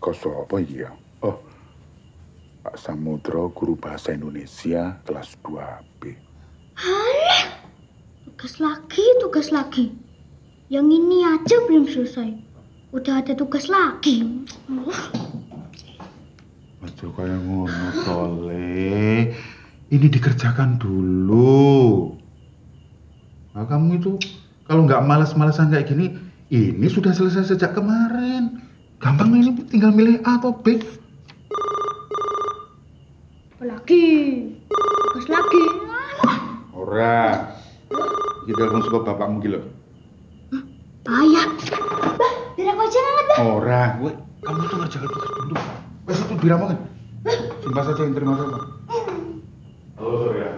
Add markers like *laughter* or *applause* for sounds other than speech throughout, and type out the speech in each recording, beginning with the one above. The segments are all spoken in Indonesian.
Kok apa iya? Oh, Pak Samudro, guru bahasa Indonesia kelas 2B. Halah, tugas lagi, tugas lagi. Yang ini aja belum selesai. Udah ada tugas lagi. Aja kayak ngono, Tole. Ini dikerjakan dulu. Nah, kamu itu kalau nggak malas-malasan kayak gini, ini sudah selesai sejak kemarin. Gampang ini tinggal milih A atau B. Apalagi, tugas lagi. Ora. Iki telepon saka bapakmu lho. Bahaya. Bah, biar aku aja ngangkat, bah. Ora, kowe kamu tuh ngerjakan tugas dulu. Wes itu biramu kan. Simpan saja yang terima saja. Halo, Surya.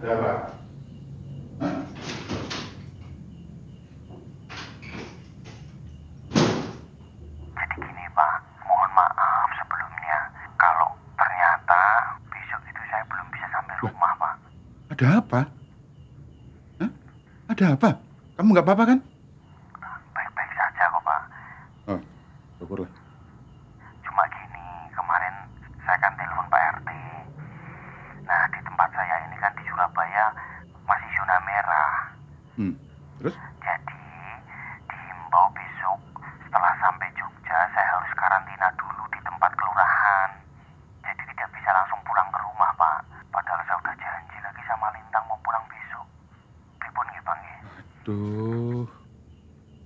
Ada apa? Hah? Jadi gini Pak, mohon maaf sebelumnya kalau ternyata besok itu saya belum bisa sampai rumah Pak. Ada apa? Hah? Ada apa? Kamu nggak apa-apa kan? Baik-baik saja kok Pak. Oh, syukurlah. Cuma gini, kemarin saya kan telepon Pak RT. Nah di tempat saya ini kan di Surabaya masih zona merah. Hmm. Terus? Jadi dihimbau besok setelah sampai Jogja saya harus karantina dulu di tempat kelurahan. Jadi tidak bisa langsung pulang ke rumah Pak. Padahal saya udah janji lagi sama Lintang mau pulang besok. Pripun nggih Pak nggih? Duh.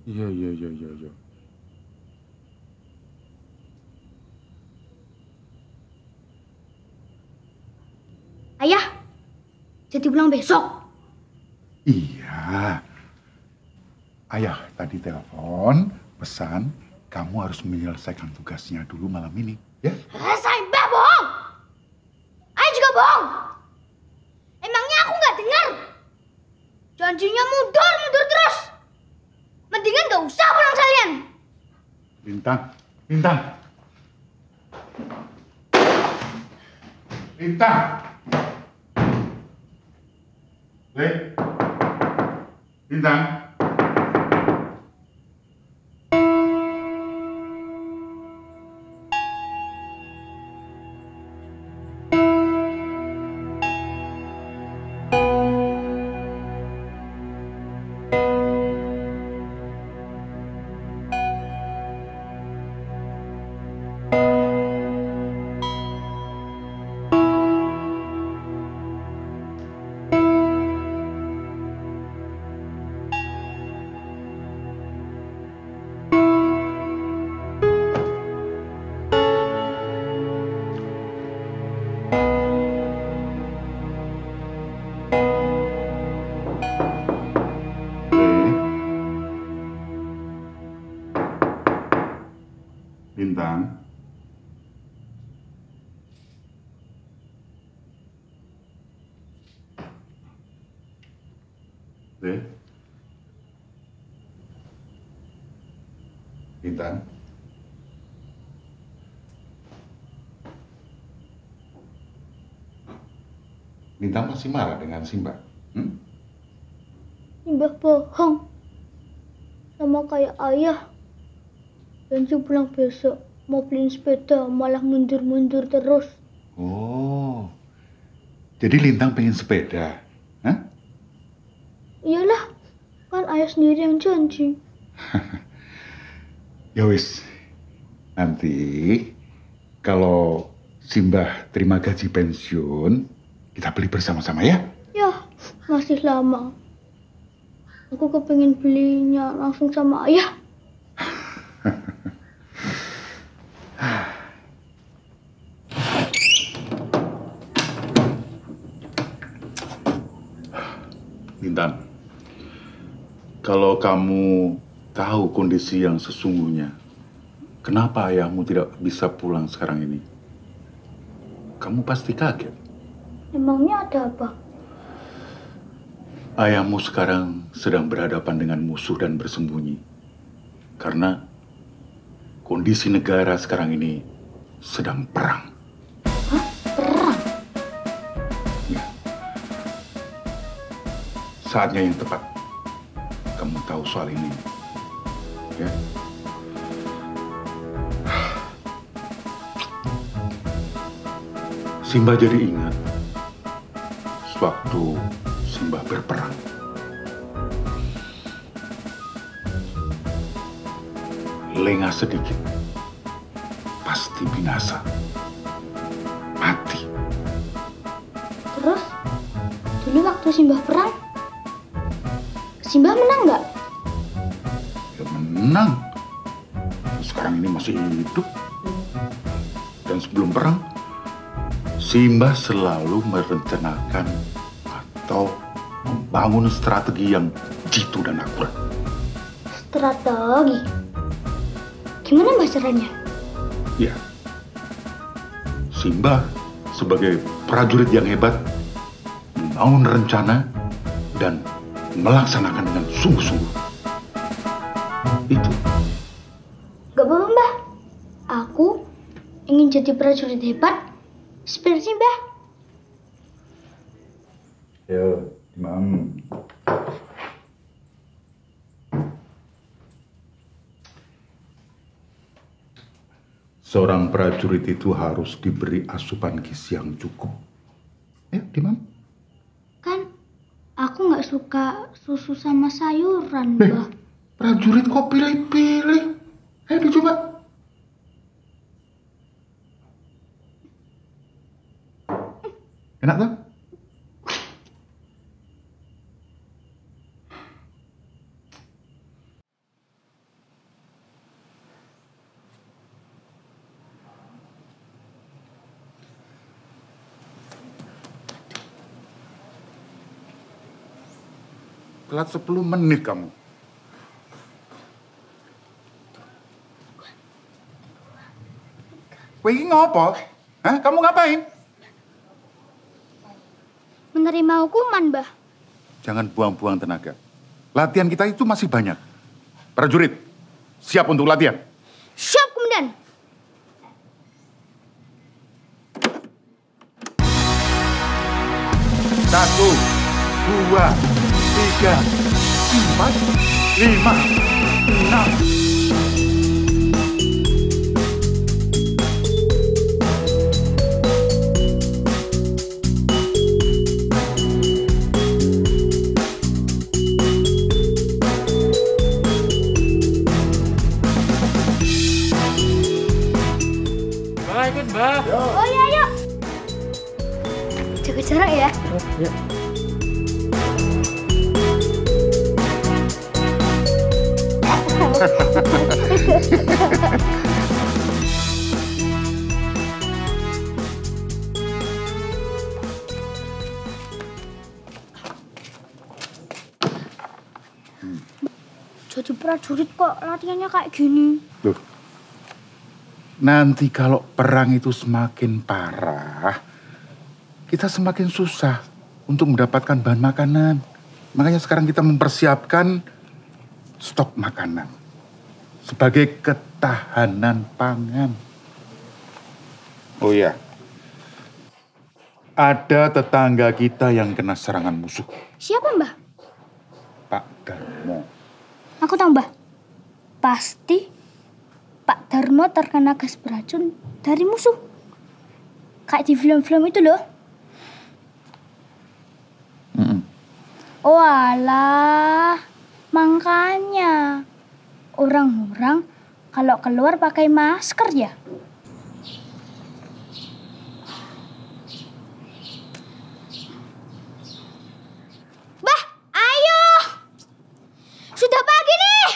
Iya, iya, iya, iya, iya. Ayah, jadi pulang besok. Iya. Ayah tadi telepon, pesan, kamu harus menyelesaikan tugasnya dulu malam ini. Ya? Rasain mbak bohong. Ayah juga bohong. Emangnya aku nggak dengar? Janjinya mundur, mundur terus. Mendingan nggak usah pulang kalian. Lintang, Lintang. Lintang. Le. Lintang. Le. Lintang. Le. Lintang. Lintang masih marah dengan Simba. Hmm? Mbak bohong. Sama kayak ayah. Janji pulang besok. Mau beliin sepeda, malah mundur-mundur terus. Oh. Jadi Lintang pengen sepeda. Hah? Iyalah, kan ayah sendiri yang janji. *laughs* Ya wis. Nanti kalau Simbah terima gaji pensiun, kita beli bersama-sama ya. Ya, masih lama. Aku kepengen belinya langsung sama ayah. Lintang, kalau kamu tahu kondisi yang sesungguhnya, kenapa ayahmu tidak bisa pulang sekarang ini? Kamu pasti kaget. Emangnya ada apa? Ayahmu sekarang sedang berhadapan dengan musuh dan bersembunyi. Karena kondisi negara sekarang ini sedang. Perang. saatnya yang tepat kamu tahu soal ini. Ya. Simba jadi ingat sewaktu Simba berperang. Lengah sedikit, pasti binasa. Mati. Terus, dulu waktu Simba perang, Simbah menang nggak? Ya menang. Sekarang ini masih hidup. Dan sebelum perang, Simbah selalu merencanakan atau membangun strategi yang jitu dan akurat. Strategi. Gimana caranya? Ya, Simbah sebagai prajurit yang hebat membangun rencana dan melaksanakan dengan sungguh-sungguh. Itu. Gak apa-apa mbah. Aku ingin jadi prajurit hebat seperti mbah. Ya, Imam. Seorang prajurit itu harus diberi asupan gizi yang cukup. Ya, Imam. Aku nggak suka susu sama sayuran Eh, mbah. prajurit kok pilih-pilih? Ayo dicoba. Enak tak? Telat 10 menit kamu. Kowe iki ngopo? Hah? Kamu ngapain? Menerima hukuman mbah. Jangan buang-buang tenaga. Latihan kita itu masih banyak. Prajurit, siap untuk latihan. Siap komandan. Satu, dua, tiga, empat, lima, enam. Mbak. Oh iya yuk. Jaga jarak ya. Jadi prajurit kok latihannya kayak gini. Loh, nanti kalau perang itu semakin parah, kita semakin susah untuk mendapatkan bahan makanan. Makanya sekarang kita mempersiapkan stok makanan sebagai ketahanan pangan. Oh iya, ada tetangga kita yang kena serangan musuh, Siapa mbah? Pak Darmo. Aku tahu mbah. Pasti Pak Darmo terkena gas beracun dari musuh. Kayak di film-film itu loh. Mm-mm. Walah, makanya orang-orang kalau keluar pakai masker ya. Bah, ayo! Sudah pagi nih!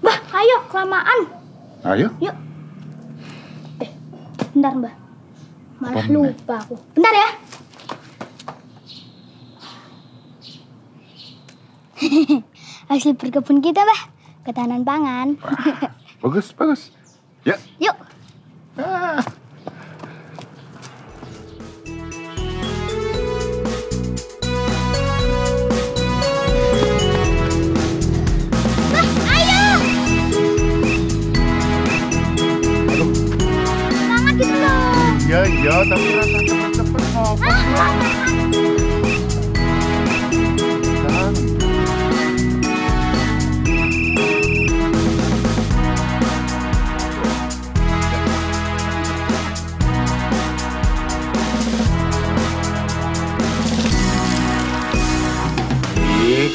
Bah, ayo, kelamaan. Ayo. Yuk. Eh, bentar mbak. Malah lupa aku. Bentar ya. *laughs* Hasil berkebun kita, Bah. Ketahanan pangan. Bagus, bagus. Ya. Yuk. Ah. Gitu loh. Iya, iya, tapi rasa cepet-cepet ngopo.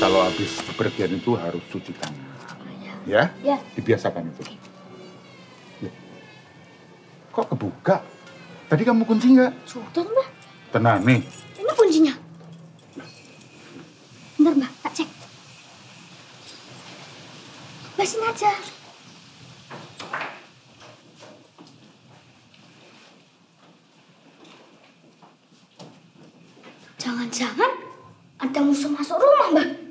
Kalau habis bepergian itu harus cuci tangan. Ya? Ya. Dibiasakan itu. Ya. Kok kebuka? Tadi kamu kunci nggak? Sudah, Mbak. Tenang nih. Ini kuncinya. Bentar, Mbak. Tak cek. Mbak, sini aja. Jangan-jangan ada musuh masuk rumah, Mbak.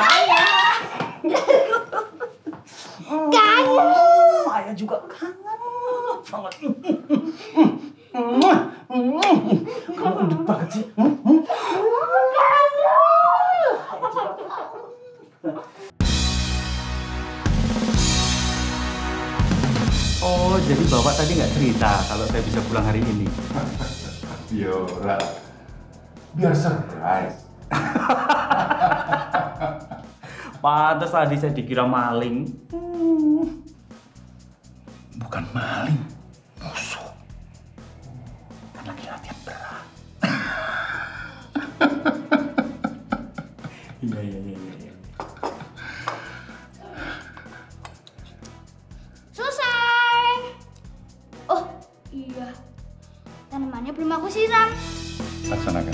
Kangen. Ayah juga kangen banget. Kamu udah banget sih. Oh, jadi bapak tadi nggak cerita kalau saya bisa pulang hari ini. Yola. Biar surprise. *laughs* Pantas tadi saya dikira maling. Bukan maling, musuh. Kan lagi latihan berat. *laughs* Iya, iya, iya, iya. Selesai. Oh, iya. Tanamannya belum aku siram. Laksanakan.